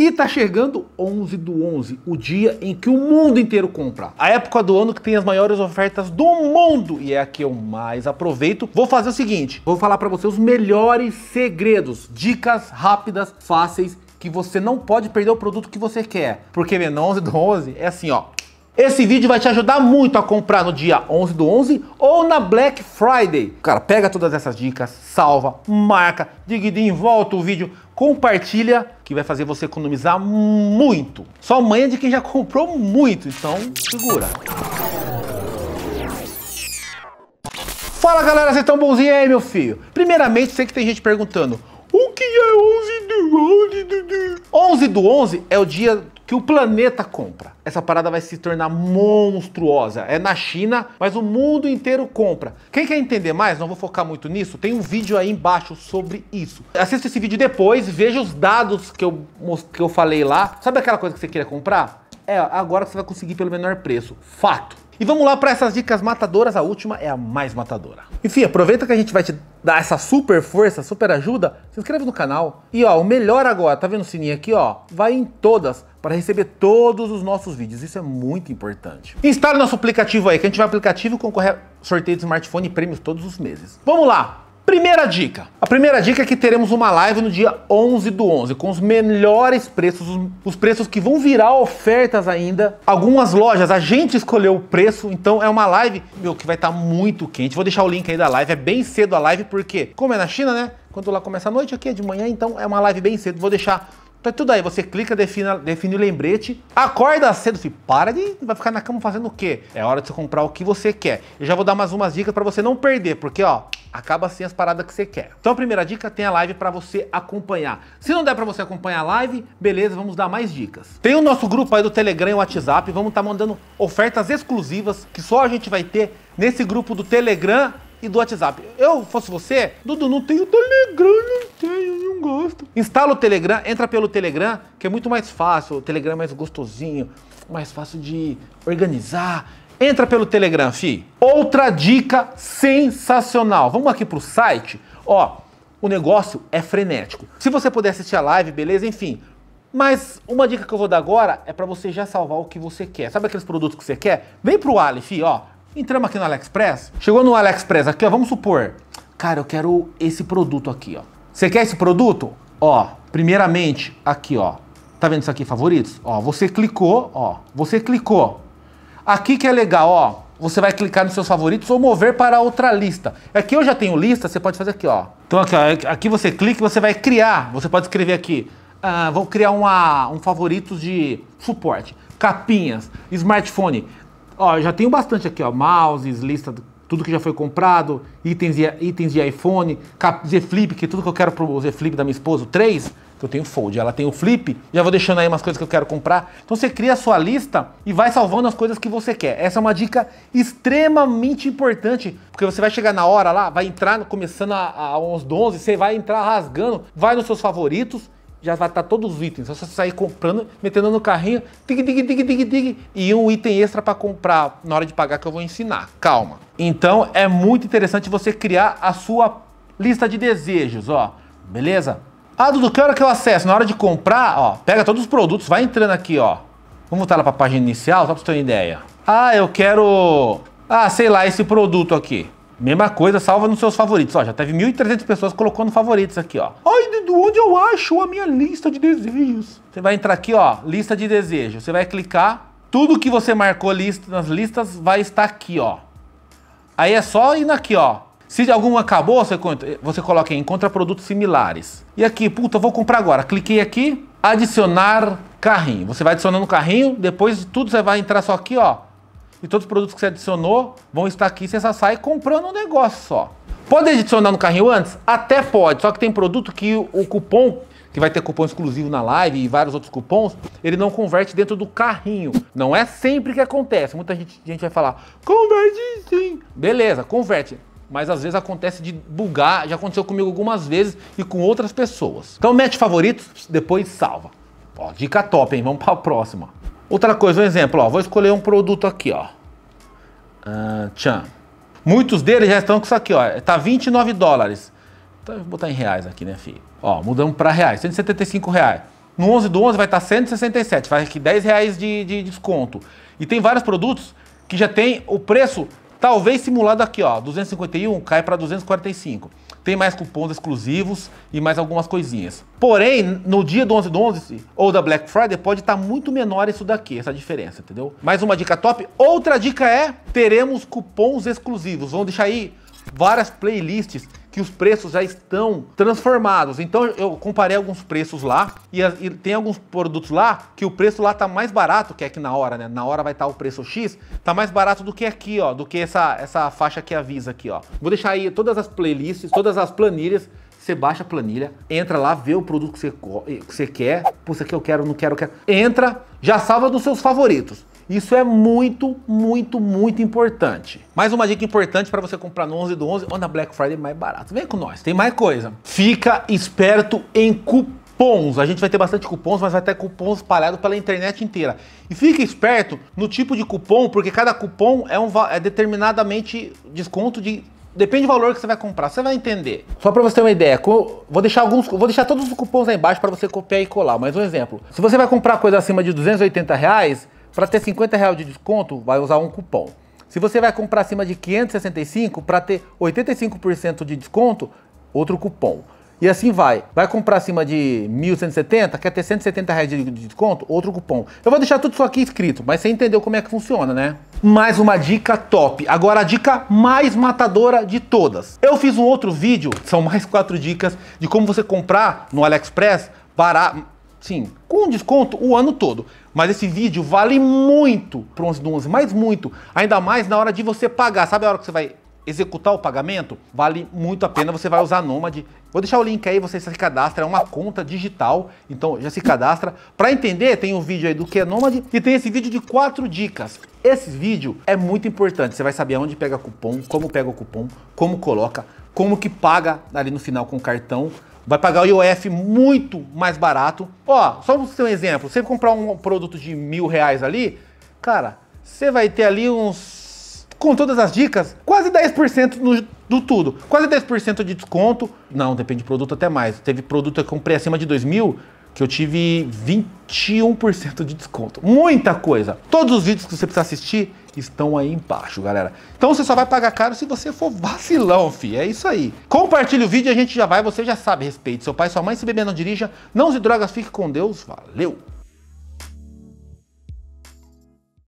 E tá chegando 11 do 11, o dia em que o mundo inteiro compra. A época do ano que tem as maiores ofertas do mundo e é a que eu mais aproveito. Vou fazer o seguinte, vou falar para você os melhores segredos, dicas rápidas, fáceis que você não pode perder o produto que você quer. Porque no 11 do 11 é assim, ó. Esse vídeo vai te ajudar muito a comprar no dia 11 do 11 ou na Black Friday. Cara, pega todas essas dicas, salva, marca, diga volta o vídeo, compartilha que vai fazer você economizar muito. Só manha de quem já comprou muito, então segura. Fala galera, vocês estão bonzinhos aí, meu filho? Primeiramente, sei que tem gente perguntando, o que é 11 do 11? 11 do 11 é o dia que o planeta compra. Essa parada vai se tornar monstruosa. É na China, mas o mundo inteiro compra. Quem quer entender mais, não vou focar muito nisso, tem um vídeo aí embaixo sobre isso. Assista esse vídeo depois, veja os dados que eu, que eu falei lá. Sabe aquela coisa que você queria comprar? É agora que você vai conseguir pelo menor preço. Fato. E vamos lá para essas dicas matadoras, a última é a mais matadora. Enfim, aproveita que a gente vai te dar essa super força, super ajuda, se inscreve no canal. E ó, o melhor agora, tá vendo o sininho aqui, ó? Vai em todas para receber todos os nossos vídeos. Isso é muito importante. Instale nosso aplicativo aí, que a gente vai aplicativo concorrer a sorteio de smartphone e prêmios todos os meses. Vamos lá! Primeira dica. A primeira dica é que teremos uma live no dia 11 do 11 com os melhores preços, os preços que vão virar ofertas ainda. Algumas lojas a gente escolheu o preço, então é uma live meu, que vai estar tá muito quente. Vou deixar o link aí da live, é bem cedo a live porque como é na China, né? Quando lá começa a noite, aqui é de manhã, então é uma live bem cedo. Vou deixar Tá tudo aí, você clica, define, define o lembrete, acorda cedo, filho, para de vai ficar na cama fazendo o quê? É hora de você comprar o que você quer. Eu já vou dar mais umas dicas para você não perder, porque ó, acaba assim as paradas que você quer. Então a primeira dica tem a live para você acompanhar. Se não der para você acompanhar a live, beleza, vamos dar mais dicas. Tem o nosso grupo aí do Telegram e WhatsApp, vamos estar tá mandando ofertas exclusivas que só a gente vai ter nesse grupo do Telegram e do WhatsApp. Eu fosse você, Dudu, não tenho Telegram, não tenho. Instala o Telegram, entra pelo Telegram, que é muito mais fácil. O Telegram é mais gostosinho, mais fácil de organizar. Entra pelo Telegram, fi. Outra dica sensacional. Vamos aqui pro site. Ó, o negócio é frenético. Se você puder assistir a live, beleza? Enfim, mas uma dica que eu vou dar agora é para você já salvar o que você quer. Sabe aqueles produtos que você quer? Vem pro fi, ó. Entramos aqui no AliExpress. Chegou no AliExpress aqui, ó. Vamos supor. Cara, eu quero esse produto aqui, ó. Você quer esse produto? Ó, primeiramente, aqui, ó. Tá vendo isso aqui, favoritos? Ó, você clicou, ó. Você clicou. Aqui que é legal, ó. Você vai clicar nos seus favoritos ou mover para outra lista. Aqui eu já tenho lista, você pode fazer aqui, ó. Então aqui, ó, aqui você clica e você vai criar. Você pode escrever aqui. Ah, vou criar uma, um favoritos de suporte. Capinhas, smartphone. Ó, já tenho bastante aqui, ó, mouses, lista de tudo que já foi comprado, itens de, itens de iPhone, Z Flip, que tudo que eu quero pro Z Flip da minha esposa, o 3, que eu tenho Fold, ela tem o Flip, já vou deixando aí umas coisas que eu quero comprar. Então você cria a sua lista e vai salvando as coisas que você quer. Essa é uma dica extremamente importante, porque você vai chegar na hora lá, vai entrar começando a, a 11 12, você vai entrar rasgando, vai nos seus favoritos já vai estar todos os itens. Só você sair comprando, metendo no carrinho, tig, tig, tig, tig, tig, e um item extra para comprar na hora de pagar que eu vou ensinar. Calma. Então é muito interessante você criar a sua lista de desejos, ó. Beleza? Ah, Dudu, que hora que eu acesso? Na hora de comprar, ó, pega todos os produtos, vai entrando aqui, ó. Vamos voltar lá para a página inicial, só para você ter uma ideia. Ah, eu quero, ah, sei lá, esse produto aqui. Mesma coisa, salva nos seus favoritos. Ó, já teve 1.300 pessoas colocando favoritos aqui, ó. Ai, Dudu, onde eu acho a minha lista de desejos? Você vai entrar aqui, ó, lista de desejos. Você vai clicar, tudo que você marcou lista, nas listas vai estar aqui, ó. Aí é só ir aqui, ó. Se algum acabou, você, você coloca em encontra produtos similares. E aqui, puta, vou comprar agora. Cliquei aqui, adicionar carrinho. Você vai adicionando o carrinho, depois de tudo você vai entrar só aqui, ó e todos os produtos que você adicionou vão estar aqui, você só sai comprando um negócio só. Pode adicionar no carrinho antes? Até pode, só que tem produto que o cupom, que vai ter cupom exclusivo na live e vários outros cupons, ele não converte dentro do carrinho. Não é sempre que acontece. Muita gente, gente vai falar, converte sim. Beleza, converte. Mas às vezes acontece de bugar, já aconteceu comigo algumas vezes e com outras pessoas. Então mete favoritos, depois salva. Ó, dica top, hein? Vamos para a próxima. Outra coisa, um exemplo, ó, vou escolher um produto aqui, ó. Uh, tchan. Muitos deles já estão com isso aqui, ó. Tá 29 dólares. Então, vou botar em reais aqui, né, filho? Ó, mudamos para reais, 175 reais. No 11 do 11 vai estar 167, vai aqui 10 reais de, de desconto. E tem vários produtos que já tem o preço talvez simulado aqui, ó, 251 cai para 245. Tem mais cupons exclusivos e mais algumas coisinhas. Porém, no dia do 11 do 11 ou da Black Friday pode estar muito menor isso daqui, essa diferença, entendeu? Mais uma dica top. Outra dica é, teremos cupons exclusivos. Vamos deixar aí várias playlists que os preços já estão transformados. Então eu comparei alguns preços lá e, e, tem alguns produtos lá que o preço lá tá mais barato que aqui na hora, né? Na hora vai estar tá o preço X, tá mais barato do que aqui, ó, do que essa, essa faixa que avisa aqui, ó. Vou deixar aí todas as playlists, todas as planilhas você baixa a planilha, entra lá, vê o produto que você, que você quer. Pô, isso aqui eu quero, não quero, quero. Entra, já salva dos seus favoritos. Isso é muito, muito, muito importante. Mais uma dica importante para você comprar no 11 do 11 ou na Black Friday mais barato. Vem com nós, tem mais coisa. Fica esperto em cupons. A gente vai ter bastante cupons, mas vai ter cupons espalhados pela internet inteira. E fique esperto no tipo de cupom, porque cada cupom é, um, é determinadamente desconto de Depende do valor que você vai comprar, você vai entender. Só para você ter uma ideia, vou deixar alguns, vou deixar todos os cupons aí embaixo para você copiar e colar. Mas um exemplo, se você vai comprar coisa acima de 280 reais, para ter 50 reais de desconto, vai usar um cupom. Se você vai comprar acima de 565, para ter 85% de desconto, outro cupom. E assim vai. Vai comprar acima de 1.170, quer ter 170 reais de desconto? Outro cupom. Eu vou deixar tudo isso aqui escrito, mas você entendeu como é que funciona, né? Mais uma dica top. Agora a dica mais matadora de todas. Eu fiz um outro vídeo, são mais quatro dicas, de como você comprar no AliExpress barato Sim, com desconto o ano todo. Mas esse vídeo vale muito pro 11 do 11, mais muito. Ainda mais na hora de você pagar. Sabe a hora que você vai executar o pagamento? Vale muito a pena, você vai usar a Nomad. Vou deixar o link aí, você se cadastra, é uma conta digital, então já se cadastra. Para entender, tem um vídeo aí do que é Nomad e tem esse vídeo de quatro dicas. Esse vídeo é muito importante, você vai saber onde pega cupom, como pega o cupom, como coloca, como que paga ali no final com cartão, vai pagar o IOF muito mais barato. Ó, só um exemplo, você comprar um produto de mil reais ali, cara, você vai ter ali uns, com todas as dicas, quase 10% no, do tudo. Quase 10% de desconto. Não, depende de produto até mais. Teve produto que eu comprei acima de 2 mil, que eu tive 21% de desconto. Muita coisa. Todos os vídeos que você precisa assistir estão aí embaixo, galera. Então você só vai pagar caro se você for vacilão, fi. É isso aí. Compartilhe o vídeo e a gente já vai, você já sabe, respeite seu pai, sua mãe, se beber não dirija, não se drogas, fique com Deus. Valeu!